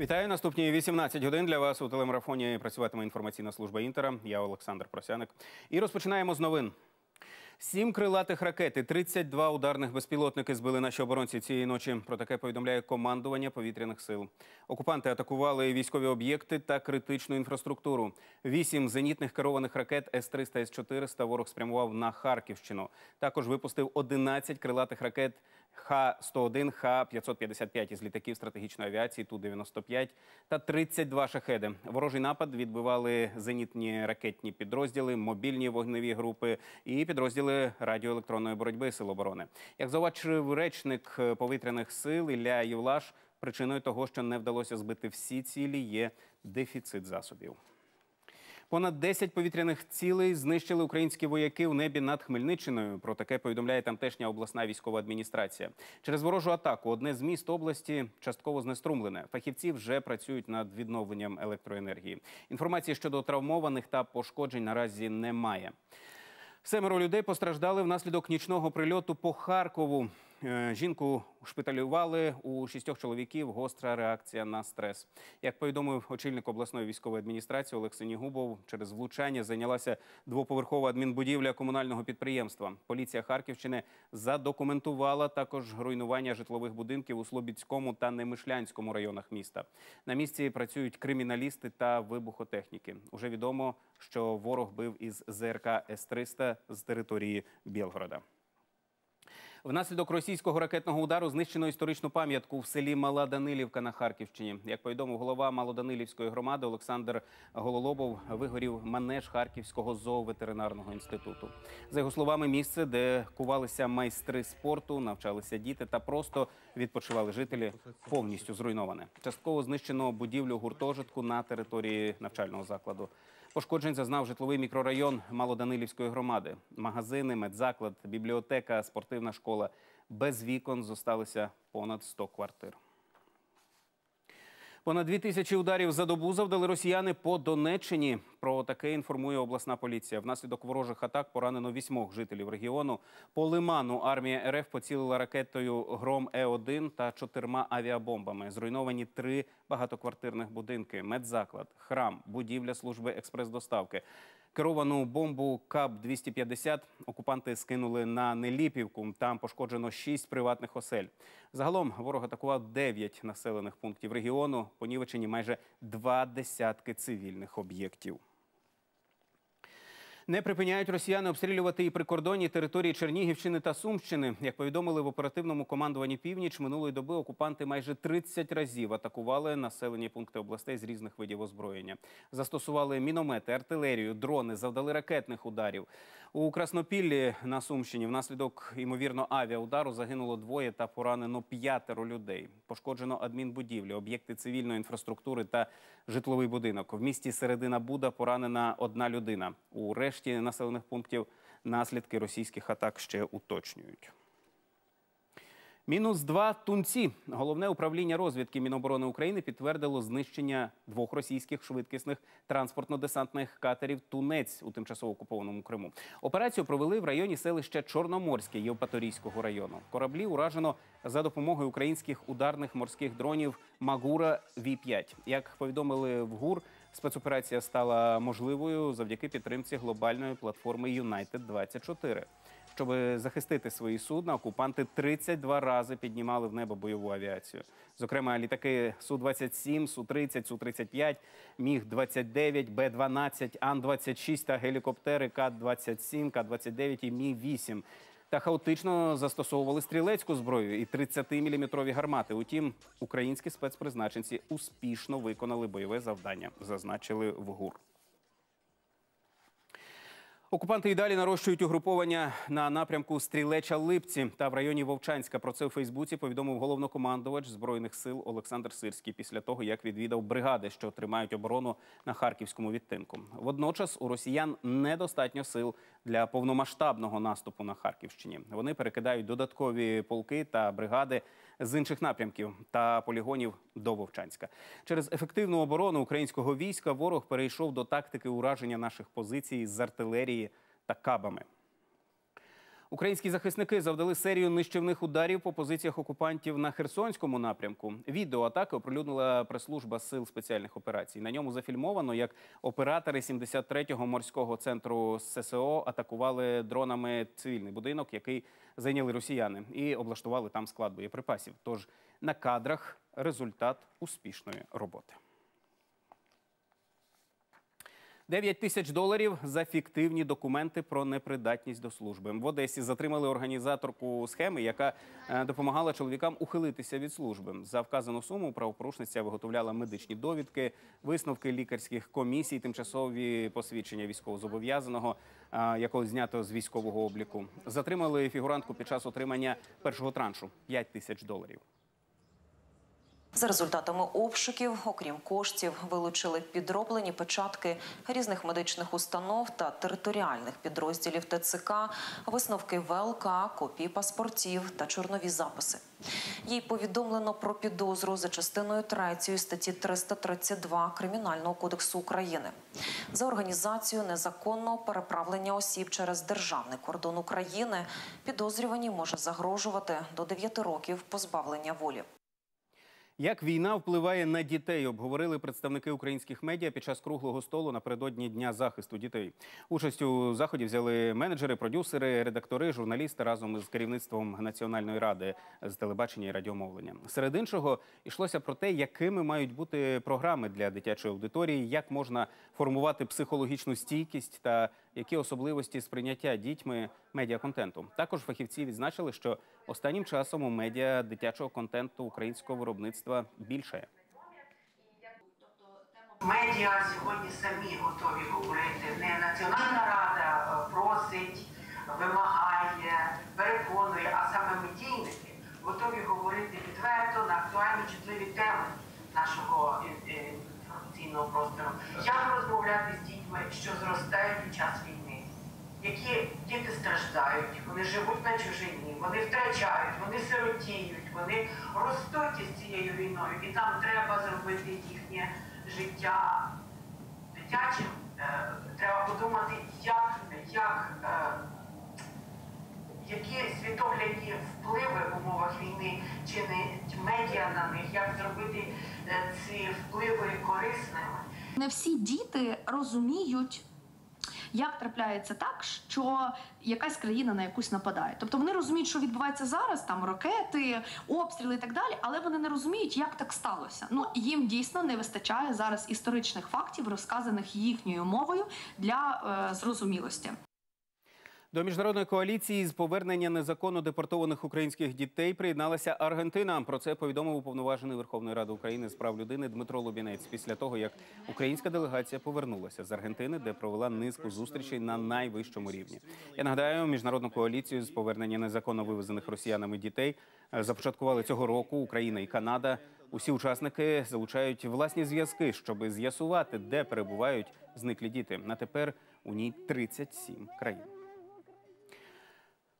Вітаю наступні 18 годин для вас у телемарафоні. Працюватиме інформаційна служба інтера. Я Олександр Просяник. І розпочинаємо з новин. Сім крилатих ракет і 32 ударних безпілотники збили наші оборонці цієї ночі. Про таке повідомляє командування повітряних сил. Окупанти атакували військові об'єкти та критичну інфраструктуру. Вісім зенітних керованих ракет С-300, С-400 ворог спрямував на Харківщину. Також випустив 11 крилатих ракет Х-101, Х-555 із літаків стратегічної авіації Ту-95 та 32 шахеди. Ворожий напад відбивали зенітні ракетні підрозділи, мобільні вогневі групи і підрозділи радіоелектронної боротьби Сил оборони. Як зауважив речник повітряних сил Ілля Євлаш, причиною того, що не вдалося збити всі цілі, є дефіцит засобів. Понад 10 повітряних цілей знищили українські вояки у небі над Хмельниччиною. Про таке повідомляє тамтешня обласна військова адміністрація. Через ворожу атаку одне з міст області частково знеструмлене. Фахівці вже працюють над відновленням електроенергії. Інформації щодо травмованих та пошкоджень наразі немає. Семеро людей постраждали внаслідок нічного прильоту по Харкову. Е, жінку шпиталювали у шістьох чоловіків. Гостра реакція на стрес. Як повідомив очільник обласної військової адміністрації Олексій Губов, через влучання зайнялася двоповерхова адмінбудівля комунального підприємства. Поліція Харківщини задокументувала також руйнування житлових будинків у Слобідському та Немишлянському районах міста. На місці працюють криміналісти та вибухотехніки. Уже відомо, що ворог бив із ЗРК С-300 з території Білгорода. Внаслідок російського ракетного удару знищено історичну пам'ятку в селі Мала Данилівка на Харківщині. Як повідомив голова Малоданилівської громади Олександр Гололобов, вигорів манеж Харківського зооветеринарного інституту. За його словами, місце, де кувалися майстри спорту, навчалися діти та просто відпочивали жителі, повністю зруйноване. Частково знищено будівлю гуртожитку на території навчального закладу. Пошкоджень зазнав житловий мікрорайон Малоданилівської громади. Магазини, медзаклад, бібліотека, спортивна школа. Без вікон зосталися понад 100 квартир. Понад дві тисячі ударів за добу завдали росіяни по Донеччині. Про таке інформує обласна поліція. Внаслідок ворожих атак поранено вісьмох жителів регіону. По лиману армія РФ поцілила ракетою Гром Е 1 та чотирма авіабомбами. Зруйновані три багатоквартирних будинки, медзаклад, храм, будівля служби експрес-доставки. Керовану бомбу КАП-250 окупанти скинули на Неліпівку. Там пошкоджено шість приватних осель. Загалом ворог атакував дев'ять населених пунктів регіону. Понівечені майже два десятки цивільних об'єктів. Не припиняють росіяни обстрілювати і прикордонні території Чернігівщини та Сумщини. Як повідомили в оперативному командуванні північ минулої доби окупанти майже 30 разів атакували населені пункти областей з різних видів озброєння. Застосували міномети, артилерію, дрони, завдали ракетних ударів. У Краснопіллі на Сумщині внаслідок ймовірно авіаудару загинуло двоє та поранено п'ятеро людей. Пошкоджено адмінбудівлі, об'єкти цивільної інфраструктури та житловий будинок. В місті Середина Буда поранена одна людина. У решті населених пунктів наслідки російських атак ще уточнюють. Мінус два тунці. Головне управління розвідки Міноборони України підтвердило знищення двох російських швидкісних транспортно-десантних катерів Тунець у тимчасово окупованому Криму. Операцію провели в районі селища Чорноморське Євпаторійського району. Кораблі уражено за допомогою українських ударних морських дронів Магура Ві 5 Як повідомили в ГУР, спецоперація стала можливою завдяки підтримці глобальної платформи Юнайтед 24 щоб захистити свої судна, окупанти 32 рази піднімали в небо бойову авіацію. Зокрема, літаки су 27 су 30 су 35 міг 29 Б 12 Ан 26 та гелікоптери К 27 К 29 і Мі 8 та хаотично застосовували стрілецьку зброю і 30-мм гармати. Утім, українські спецпризначенці успішно виконали бойове завдання, зазначили в ГУР. Окупанти і далі нарощують угруповання на напрямку Стрілеча Липці та в районі Вовчанська. Про це у Фейсбуці повідомив головнокомандувач збройних сил Олександр Сирський після того, як відвідав бригади, що тримають оборону на харківському відтинку. Водночас у росіян недостатньо сил для повномасштабного наступу на Харківщині. Вони перекидають додаткові полки та бригади з інших напрямків та полігонів до Вовчанська. Через ефективну оборону українського війська ворог перейшов до тактики ураження наших позицій з артилерії та кабами. Українські захисники завдали серію нищівних ударів по позиціях окупантів на Херсонському напрямку. Відео атаки оприлюднила прес-служба сил спеціальних операцій. На ньому зафільмовано, як оператори 73-го морського центру ССО атакували дронами цивільний будинок, який зайняли росіяни, і облаштували там склад боєприпасів. Тож на кадрах результат успішної роботи. 9 тисяч доларів за фіктивні документи про непридатність до служби. В Одесі затримали організаторку схеми, яка е, допомагала чоловікам ухилитися від служби. За вказану суму правопорушниця виготовляла медичні довідки, висновки лікарських комісій, тимчасові посвідчення військовозобов'язаного, е, якого знято з військового обліку. Затримали фігурантку під час отримання першого траншу 5 тисяч доларів. За результатами обшуків, окрім коштів, вилучили підроблені печатки різних медичних установ та територіальних підрозділів ТЦК, висновки ВЛК, копії паспортів та чорнові записи. Їй повідомлено про підозру за частиною 3 статті 332 Кримінального кодексу України за організацію незаконного переправлення осіб через державний кордон України. Підозрювані може загрожувати до 9 років позбавлення волі. Як війна впливає на дітей, обговорили представники українських медіа під час круглого столу напередодні дня захисту дітей. Участь у заході взяли менеджери, продюсери, редактори, журналісти разом із керівництвом Національної ради з телебачення і радіомовлення. Серед іншого йшлося про те, якими мають бути програми для дитячої аудиторії, як можна формувати психологічну стійкість та які особливості сприйняття дітьми медіаконтенту. Також фахівці відзначили, що останнім часом у медіа дитячого контенту українського виробництва більше. Медіа сьогодні самі готові говорити. Не Національна рада е, просить, вимагає, переконує, а саме медійники готові говорити відверто на актуальні чутливі теми нашого е, е, інформаційного простору. Як розмовляти з дітьми, що зростають під час війни? Які діти страждають, вони живуть на чужині, вони втрачають, вони сиротіють, вони ростуть із цією війною, і там треба зробити їхнє життя дитячим. Е, треба подумати, як, як, е, які світоглядні впливи в умовах війни чи не медіа на них, як зробити ці впливи корисними. Не всі діти розуміють. Як трапляється так, що якась країна на якусь нападає? Тобто вони розуміють, що відбувається зараз, там ракети, обстріли і так далі, але вони не розуміють, як так сталося. Ну їм дійсно не вистачає зараз історичних фактів, розказаних їхньою мовою для е, зрозумілості. До міжнародної коаліції з повернення незаконно депортованих українських дітей приєдналася Аргентина. Про це повідомив уповноважений Верховної Ради України з прав людини Дмитро Лубінець після того, як українська делегація повернулася з Аргентини, де провела низку зустрічей на найвищому рівні. Я нагадаю, міжнародну коаліцію з повернення незаконно вивезених росіянами дітей е, започаткували цього року Україна і Канада. Усі учасники залучають власні зв'язки, щоб з'ясувати, де перебувають зниклі діти. На тепер у ній 37 країн.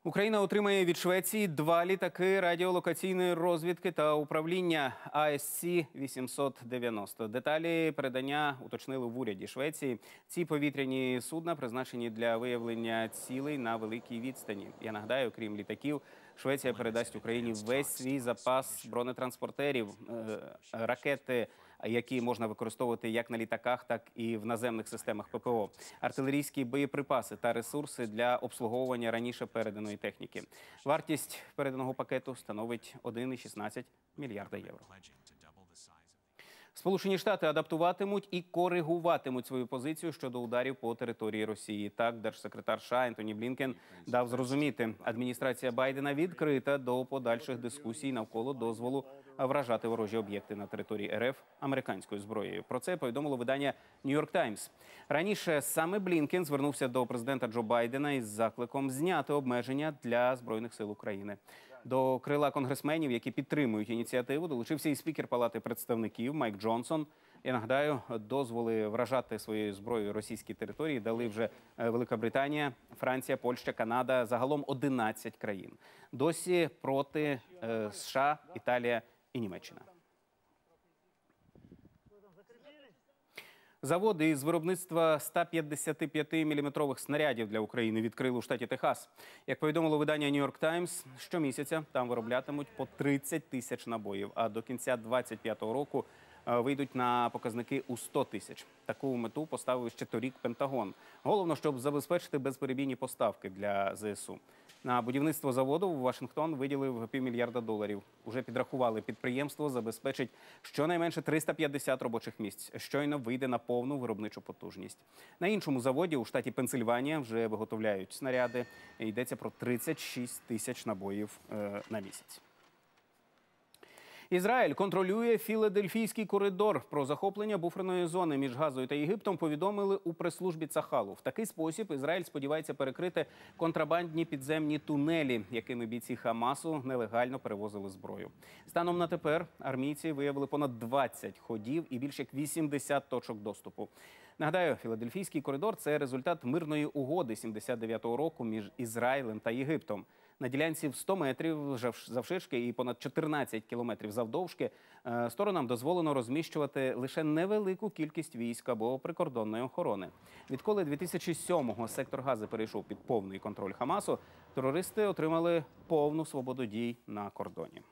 Україна отримає від Швеції два літаки радіолокаційної розвідки та управління АСЦ 890 Деталі передання уточнили в уряді Швеції. Ці повітряні судна призначені для виявлення цілей на великій відстані. Я нагадаю, крім літаків, Швеція передасть Україні весь свій запас бронетранспортерів, е, ракети, які можна використовувати як на літаках, так і в наземних системах ППО, артилерійські боєприпаси та ресурси для обслуговування раніше переданої техніки. Вартість переданого пакету становить 1,16 мільярда євро. Сполучені Штати адаптуватимуть і коригуватимуть свою позицію щодо ударів по території Росії. Так, держсекретар США Ентоні Блінкен дав зрозуміти, адміністрація Байдена відкрита до подальших дискусій навколо дозволу вражати ворожі об'єкти на території РФ американською зброєю. Про це повідомило видання Нью-Йорк Таймс. Раніше саме Блінкен звернувся до президента Джо Байдена із закликом зняти обмеження для збройних сил України. До крила конгресменів, які підтримують ініціативу, долучився і спікер Палати представників Майк Джонсон. Я нагадаю, дозволи вражати своєю зброєю російські території дали вже е, Велика Британія, Франція, Польща, Канада загалом 11 країн. Досі проти е, США, Італія і Німеччина. Заводи із виробництва 155-мм снарядів для України відкрили у штаті Техас. Як повідомило видання York Times, щомісяця там вироблятимуть по 30 тисяч набоїв, а до кінця 2025 року е, вийдуть на показники у 100 тисяч. Таку мету поставив ще торік Пентагон. Головно, щоб забезпечити безперебійні поставки для ЗСУ. На будівництво заводу Вашингтон виділив півмільярда доларів. Уже підрахували підприємство, забезпечить щонайменше 350 робочих місць. Щойно вийде на повну виробничу потужність. На іншому заводі у штаті Пенсильванія вже виготовляють снаряди. Йдеться про 36 тисяч набоїв е, на місяць. Ізраїль контролює Філадельфійський коридор. Про захоплення буферної зони між Газою та Єгиптом повідомили у прес-службі Цахалу. В такий спосіб Ізраїль сподівається перекрити контрабандні підземні тунелі, якими бійці Хамасу нелегально перевозили зброю. Станом на тепер армійці виявили понад 20 ходів і більше як 80 точок доступу. Нагадаю, Філадельфійський коридор це результат мирної угоди 79-го року між Ізраїлем та Єгиптом. На ділянці в 100 метрів завширшки і понад 14 кілометрів завдовжки е, сторонам дозволено розміщувати лише невелику кількість військ або прикордонної охорони. Відколи 2007-го сектор Гази перейшов під повний контроль Хамасу, терористи отримали повну свободу дій на кордоні.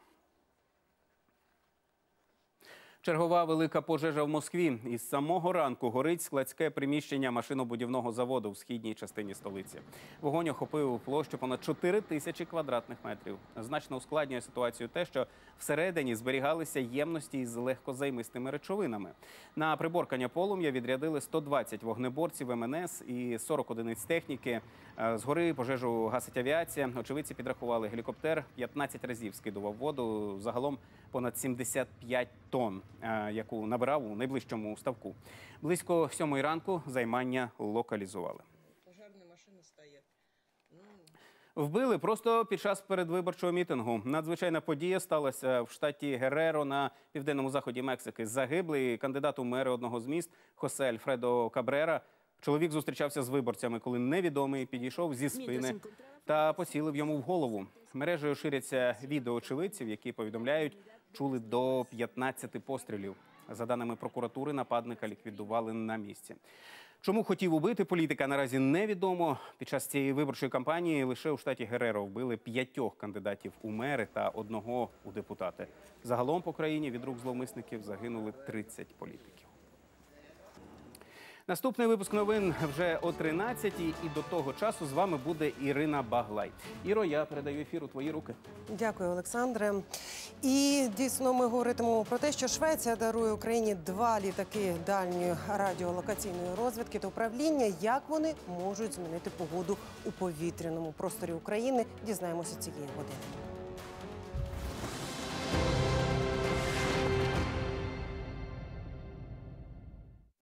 Чергова велика пожежа в Москві. Із самого ранку горить складське приміщення машинобудівного заводу в східній частині столиці. Вогонь охопив площу понад 4 тисячі квадратних метрів. Значно ускладнює ситуацію те, що всередині зберігалися ємності із легкозаймистими речовинами. На приборкання полум'я відрядили 120 вогнеборців МНС і 40 одиниць техніки. Е, Згори пожежу гасить авіація. Очевидці підрахували гелікоптер 15 разів скидував воду. Загалом понад 75 тонн, яку набирав у найближчому ставку. Близько сьомої ранку займання локалізували. Пожарные машины стоят. Ну, Вбили просто під час передвиборчого мітингу. Надзвичайна подія сталася в штаті Гереро на південному заході Мексики. Загиблий кандидат у мери одного з міст Хосе Альфредо Кабрера. Чоловік зустрічався з виборцями, коли невідомий підійшов зі спини та поцілив йому в голову. Мережею ширяться відео очевидців, які повідомляють, чули до 15 пострілів. За даними прокуратури, нападника ліквідували на місці. Чому хотів убити політика, наразі невідомо. Під час цієї виборчої кампанії лише у штаті Гереро вбили п'ятьох кандидатів у мери та одного у депутати. Загалом по країні від рук зловмисників загинули 30 політиків. Наступний випуск новин вже о 13-й. І до того часу з вами буде Ірина Баглай. Іро, я передаю ефір у твої руки. Дякую, Олександре. І дійсно ми говоритимемо про те, що Швеція дарує Україні два літаки дальньої радіолокаційної розвідки та управління. Як вони можуть змінити погоду у повітряному просторі України? Дізнаємося цієї години.